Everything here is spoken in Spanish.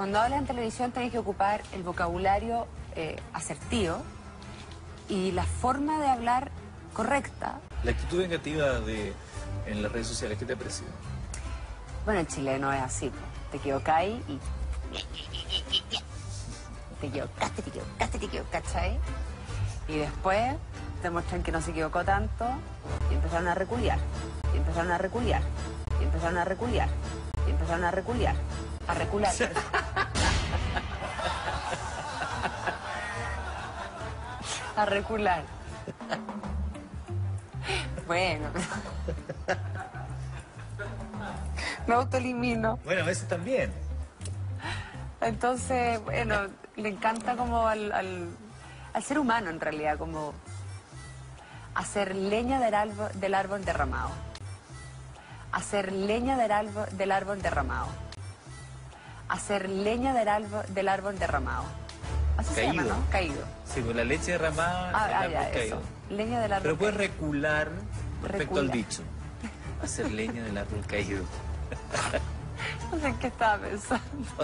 Cuando hablas en televisión tenés que ocupar el vocabulario eh, asertivo y la forma de hablar correcta. La actitud vengativa de, en las redes sociales, ¿qué te ha parecido? Bueno, el chileno es así. Te equivocáis y... Te equivocaste, te equivocaste, te equivocaste, ¿cachai? Y después demuestran que no se equivocó tanto y empezaron a reculiar. Y empezaron a reculiar. Y empezaron a reculiar. Y empezaron a reculiar. A recular. a recular. Bueno. Me autoelimino. Bueno, veces también. Entonces, bueno, le encanta como al, al, al ser humano en realidad, como hacer leña del árbol, del árbol derramado. Hacer leña del árbol, del árbol derramado. Hacer leña del árbol, del árbol derramado. Así se llama, Caído. ¿no? Caído. Sí, con la leche derramada, Ah, ah, ya, caído. eso. Leña del árbol Pero puedes recular respecto al dicho. Hacer leña del árbol caído. No sé en qué estaba pensando.